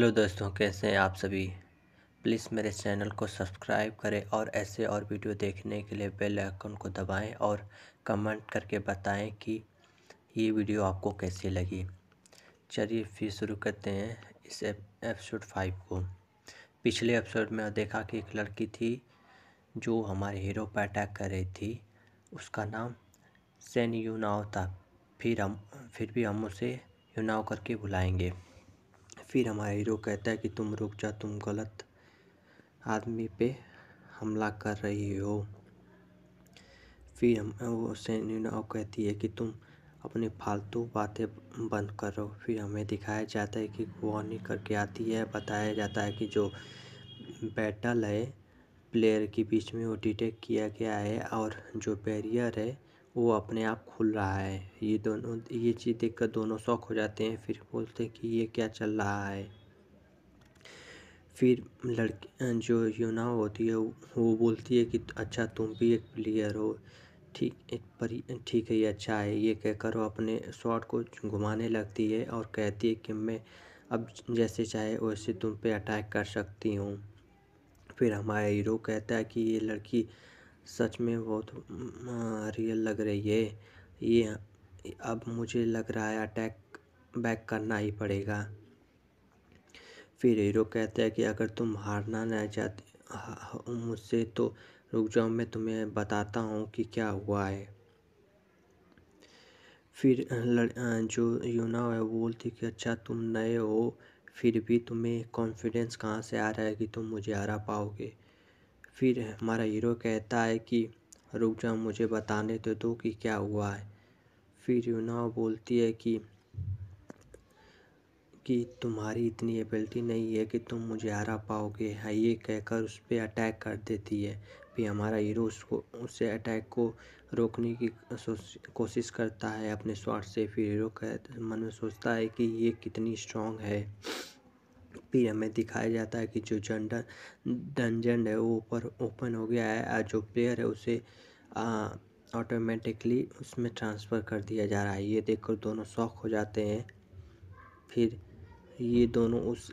Hello दोस्तों, कैसे हैं आप सभी? प्लीज़ मेरे चैनल को सब्सक्राइब करें और ऐसे और वीडियो देखने के लिए बेल आइकन को दबाएँ और कमेंट करके बताएँ कि ये वीडियो आपको कैसी लगी। चलिए फिर शुरू करते हैं इस एपिसोड फाइव को। पिछले एपिसोड में देखा कि एक लड़की थी जो हमारे हीरो पर अटैक कर रही थी। उसका नाम सेन यूनाव था। फिर हम, फिर भी हम उसे यूनाव करके बुलाएँगे। फिर हमारा हीरो कहता है कि तुम रुक जा, तुम गलत आदमी पे हमला कर रही हो। फिर हम, वो सेना कहती है कि तुम अपनी फालतू बातें बंद करो फिर हमें दिखाया जाता है कि वार्निंग करके आती है। बताया जाता है कि जो बैटल है प्लेयर के बीच में वो डिटेक्ट किया गया है और जो बैरियर है वो अपने आप खुल रहा है। ये दोनों, ये चीज़ देखकर दोनों शौक हो जाते हैं, फिर बोलते हैं कि ये क्या चल रहा है। फिर लड़की, जो यूना होती है, वो बोलती है कि अच्छा तुम भी एक प्लेयर हो। ठीक, परी ठीक है, ये अच्छा है। ये कहकर वो अपने शॉट को घुमाने लगती है और कहती है कि मैं अब जैसे चाहे वैसे तुम पे अटैक कर सकती हूँ। फिर हमारा हीरो कहता है कि ये लड़की सच में बहुत रियल लग रही है। ये, अब मुझे लग रहा है अटैक बैक करना ही पड़ेगा। फिर हीरो कहता है कि अगर तुम हारना नहीं चाहते मुझसे तो रुक जाओ, मैं तुम्हें बताता हूँ कि क्या हुआ है। फिर जो यूना है, वो बोलती कि अच्छा तुम नए हो, फिर भी तुम्हें कॉन्फिडेंस कहाँ से आ रहा है कि तुम मुझे हरा पाओगे? फिर हमारा हीरो कहता है कि, रुक जाओ मुझे बताने तो दो कि क्या हुआ है। फिर यूनाव बोलती है कि कि तुम्हारी इतनी एबिलिटी नहीं है कि तुम मुझे हरा पाओगे। हाँ ये कहकर उस पर अटैक कर देती है। फिर हमारा हीरो उसको, उससे अटैक को रोकने की कोशिश करता है अपने स्वार्थ से। फिर हीरो मन में सोचता है कि ये कितनी स्ट्रांग है। फिर हमें दिखाया जाता है कि जो जंडन डंजन है, वो ऊपर ओपन हो गया है, और जो प्लेयर है उसे ऑटोमेटिकली उसमें ट्रांसफ़र कर दिया जा रहा है। ये देखकर दोनों शौक हो जाते हैं। फिर ये दोनों उस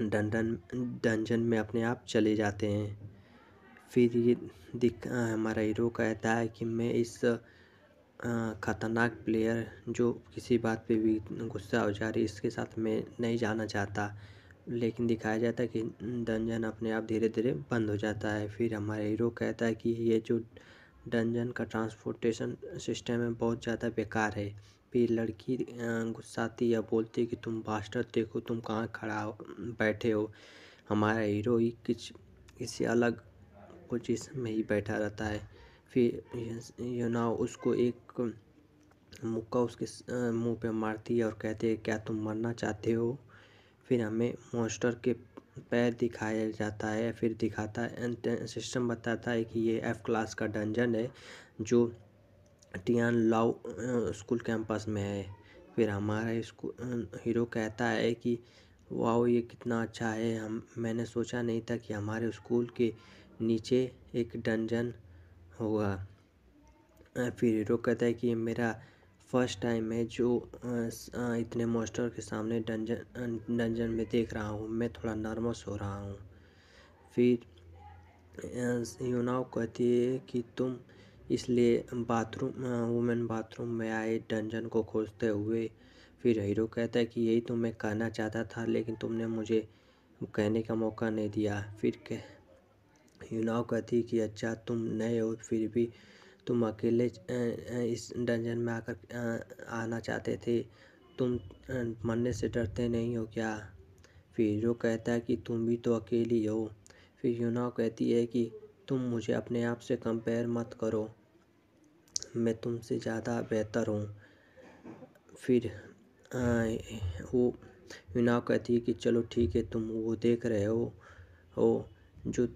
डंडन डंजन में अपने आप चले जाते हैं। फिर ये दिख हमारा हीरो कहता है कि मैं इस ख़तरनाक प्लेयर जो किसी बात पे भी गुस्सा हो जा रही इसके साथ मैं नहीं जाना चाहता। लेकिन दिखाया जाता है कि डंजन अपने आप धीरे धीरे बंद हो जाता है। फिर हमारा हीरो कहता है कि ये जो डंजन का ट्रांसपोर्टेशन सिस्टम है, बहुत ज़्यादा बेकार है। फिर लड़की गुस्साती या बोलती है कि तुम बास्टर देखो, तुम कहाँ खड़ा हो, बैठे हो। हमारा हीरो ही कुछ किसी अलग पोजिशन में ही बैठा रहता है। फिर यूना उसको एक मुक्का उसके मुँह पे मारती है और कहती है, क्या तुम मरना चाहते हो? फिर हमें मॉन्स्टर के पैर दिखाया जाता है, फिर दिखाता है सिस्टम बताता है कि ये एफ़ क्लास का डंजन है, जो टियान लाओ स्कूल कैंपस में है। फिर हमारा स्कूल हीरो कहता है कि वाह ये कितना अच्छा है, हम, मैंने सोचा नहीं था कि हमारे स्कूल के नीचे एक डंजन होगा फिर हीरो कहता है कि ये मेरा फ़र्स्ट टाइम है जो इतने मॉन्स्टर के सामने डंजन डंजन में देख रहा हूँ। मैं थोड़ा नर्वस हो रहा हूँ। फिर यूनाव कहती है कि तुम इसलिए बाथरूम वुमेन बाथरूम में आए डंजन को खोजते हुए। फिर हीरो कहता है कि यही तो मैं कहना चाहता था, लेकिन तुमने मुझे कहने का मौका नहीं दिया। फिर कह यूनाव कहती है कि अच्छा तुम नए हो फिर भी तुम अकेले इस डंजन में आकर आना चाहते थे। तुम मरने से डरते नहीं हो क्या? फिर हीरो कहता है कि तुम भी तो अकेली हो। फिर यूनाव कहती है कि तुम मुझे अपने आप से कंपेयर मत करो। मैं तुमसे ज़्यादा बेहतर हूँ। फिर आ, वो यूनाव कहती है कि चलो ठीक है तुम वो देख रहे हो हो जो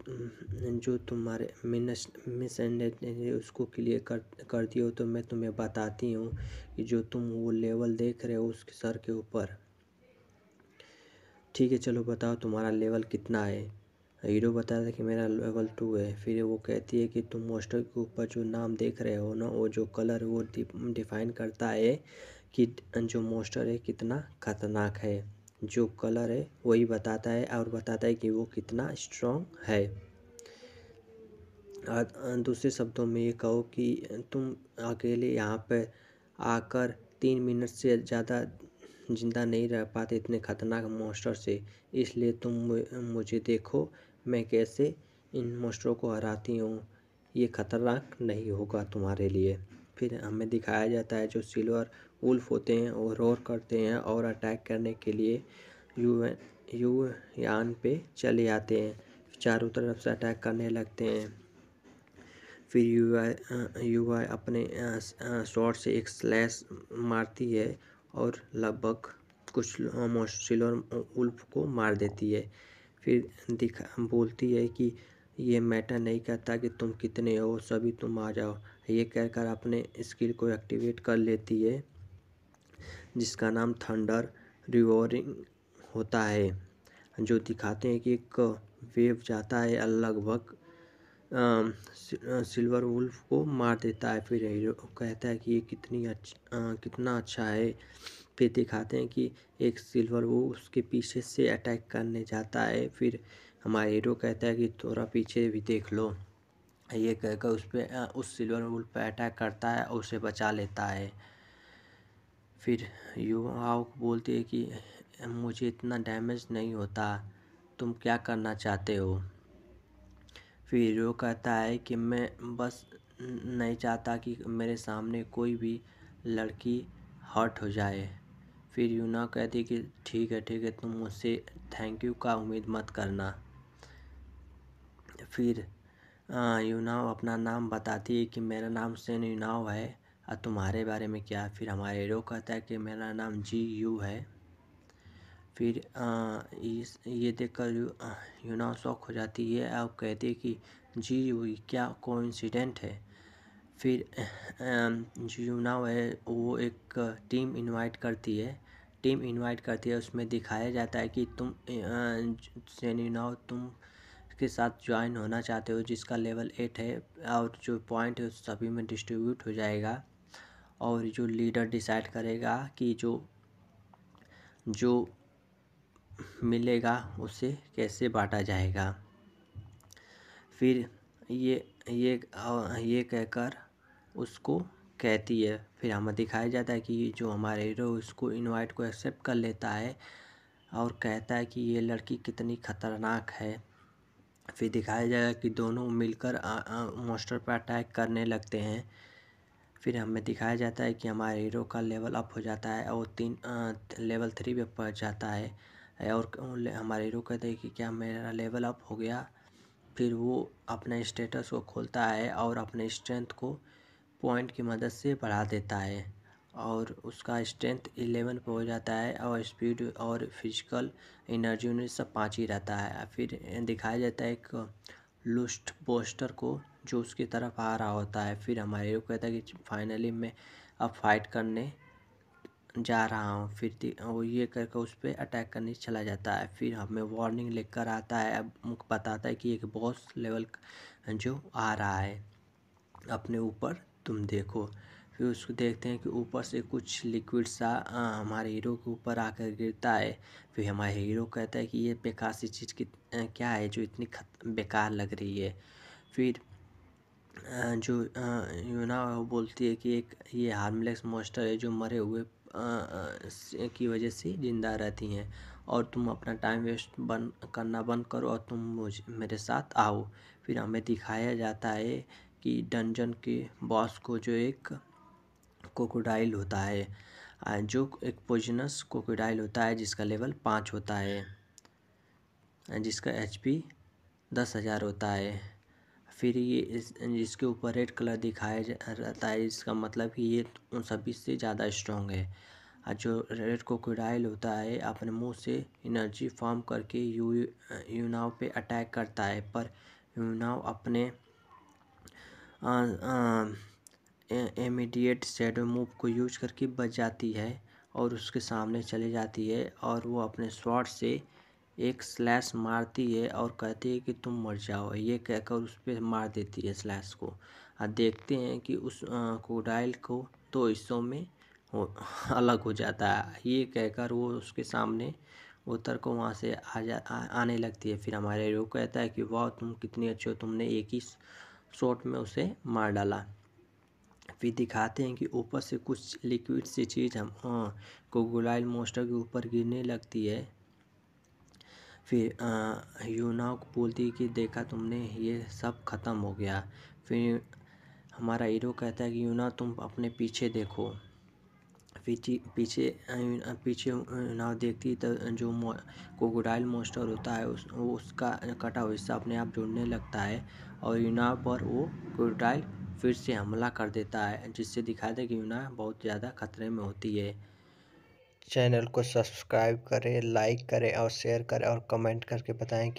जो तुम्हारे मिस मिसअंडरस्टैंडिंग उसको क्लियर कर कर हो तो मैं तुम्हें बताती हूँ कि जो तुम वो लेवल देख रहे हो उसके सर के ऊपर। ठीक है, चलो बताओ तुम्हारा लेवल कितना है। हीरो बताता है कि मेरा लेवल टू है, फिर वो कहती है कि तुम मोस्टर के ऊपर जो नाम देख रहे हो ना, वो जो कलर वो डिफाइन करता है कि जो मोस्टर है कितना खतरनाक है। जो कलर है, वही बताता है और बताता है कि वो कितना स्ट्रॉन्ग है। दूसरे शब्दों में ये कहो कि तुम अकेले यहाँ पर आकर तीन मिनट से ज़्यादा ज़िंदा नहीं रह पाते इतने ख़तरनाक मॉन्स्टर से, इसलिए तुम मुझे देखो, मैं कैसे इन मॉन्स्टरों को हराती हूँ। ये ख़तरनाक नहीं होगा तुम्हारे लिए। फिर हमें दिखाया जाता है जो सिल्वर वुल्फ होते हैं वो रोर करते हैं और अटैक करने के लिए यू यू यान पे चले आते हैं। चारों तरफ़ से अटैक करने लगते हैं। फिर यू आई यू आई अपने शॉट से एक स्लैश मारती है और लगभग कुछ सिल्वर उल्फ को मार देती है। फिर दिखा, बोलती है कि ये मैटर नहीं करता कि तुम कितने हो, सभी तुम आ जाओ। ये कहकर अपने स्किल को एक्टिवेट कर लेती है जिसका नाम थंडर रिवॉरिंग होता है जो दिखाते हैं कि एक वेव जाता है लगभग सिल्वर वुल्फ को मार देता है। फिर हीरो कहता है कि ये कितनी अच्छा आ, कितना अच्छा है। फिर दिखाते हैं कि एक सिल्वर वो उसके पीछे से अटैक करने जाता है। फिर हमारा हीरो कहता है कि थोड़ा पीछे भी देख लो। ये कहकर उस पर उस सिल्वर वुल्फ पर अटैक करता है और उसे बचा लेता है। फिर युवाओं को बोलती है कि, मुझे इतना डैमेज नहीं होता, तुम क्या करना चाहते हो? फिर हीरो कहता है कि, मैं बस नहीं चाहता कि मेरे सामने कोई भी लड़की हर्ट हो जाए। फिर यूना कहती कि, ठीक है ठीक है, तुम मुझसे थैंक यू का उम्मीद मत करना। फिर यूनाव अपना नाम बताती है कि मेरा नाम सेन यूनाव है और तुम्हारे बारे में क्या? फिर हमारे हीरो कहता है कि मेरा नाम जी यू है। फिर इस, ये देखकर यूना शौक हो जाती है। और कहती है कि जी यू क्या कोइंसिडेंट है? फिर यूना है वो एक टीम इनवाइट करती है। टीम इनवाइट करती है, उसमें दिखाया जाता है कि तुम सेनिनाओ तुम के साथ ज्वाइन होना चाहते हो, जिसका लेवल एट है, और जो पॉइंट है सभी में डिस्ट्रीब्यूट हो जाएगा। और जो लीडर डिसाइड करेगा कि जो जो मिलेगा, उसे कैसे बांटा जाएगा। फिर ये ये ये कहकर उसको कहती है। फिर हमें दिखाया जाता है कि जो हमारे हीरो उसको इनवाइट को एक्सेप्ट कर लेता है और कहता है कि ये लड़की कितनी खतरनाक है। फिर दिखाया जाएगा कि दोनों मिलकर मोस्टर पर अटैक करने लगते हैं। फिर हमें दिखाया जाता है कि हमारे हीरो का लेवल अप हो जाता है और तीन लेवल थ्री पे पहुँच जाता है। और हमारे हीरो कहते हैं कि क्या मेरा लेवल अप हो गया? फिर वो अपने स्टेटस को खोलता है और अपने स्ट्रेंथ को पॉइंट की मदद से बढ़ा देता है। और उसका स्ट्रेंथ इलेवन पर हो जाता है और स्पीड और फ़िज़िकल एनर्जी उन्हें सब पाँच ही रहता है। फिर दिखाया जाता है एक लुस्ट पोस्टर को जो उसकी तरफ़ आ रहा होता है। फिर हमारे हीरो कहता है कि फाइनली मैं अब फाइट करने जा रहा हूँ। फिर वो ये करके उस पर अटैक करने चला जाता है। फिर हमें वार्निंग लेकर आता है। अब बताता है कि एक बॉस लेवल जो आ रहा है। अपने ऊपर तुम देखो। फिर उसको देखते हैं कि ऊपर से कुछ लिक्विड सा हमारे हीरो के ऊपर आकर गिरता है। फिर हमारे हीरो कहता है कि ये बेकार सी चीज़ की क्या है जो इतनी खत, बेकार लग रही है? फिर जो यूना वो बोलती है कि एक, ये हार्मलेस मॉन्स्टर है जो मरे हुए की वजह से ज़िंदा रहती हैं। और तुम अपना टाइम वेस्ट बन, करना बंद करो और तुम मुझ, मेरे साथ आओ। फिर हमें दिखाया जाता है कि डंजन के बॉस को जो एक कोकोडाइल होता है जो एक पोजनस कोकोडाइल होता है, जिसका लेवल पाँच होता है। जिसका एच पी दस हज़ार होता है। फिर ये इस इसके ऊपर रेड कलर दिखाया रहता है, इसका मतलब कि ये उन सभी से ज़्यादा स्ट्रॉन्ग है। जो रेड कोकोडाइल होता है, अपने मुँह से एनर्जी फॉर्म करके यू यूनाव पे अटैक करता है, पर यूनाव अपने इमीडिएट शेडो मूव को यूज़ करके बच जाती है और उसके सामने चली जाती है और वो अपने स्वॉर्ड से एक स्लैश मारती है और कहती है कि तुम मर जाओ। ये कहकर उस पर मार देती है स्लैश को। और देखते हैं कि उस कोडाइल को दो हिस्सों में हो अलग हो जाता है। ये कहकर वो उसके सामने उतर को वहाँ से आ जा आ, आने लगती है। फिर हमारे हीरो कहता है कि वाह तुम कितने अच्छे हो तुमने एक ही शॉट में उसे मार डाला। फिर दिखाते हैं कि ऊपर से कुछ लिक्विड सी चीज़ हम को कोगोलाइल मोस्टर के ऊपर गिरने लगती है। फिर यूना को बोलती है कि देखा तुमने, ये सब ख़त्म हो गया। फिर हमारा हीरो कहता है कि यूना तुम अपने पीछे देखो। पीछे पीछे पीछे नाव देखती तो जो कोकोडाइल मोस्टर होता है, उस, उसका कटा हुआ हिस्सा अपने आप जुड़ने लगता है। और यूना पर वो कोकोडाइल फिर से हमला कर देता है, जिससे दिखा है कि यूना बहुत ज़्यादा खतरे में होती है। चैनल को सब्सक्राइब करें, लाइक करें और शेयर करें और कमेंट करके बताएँ कि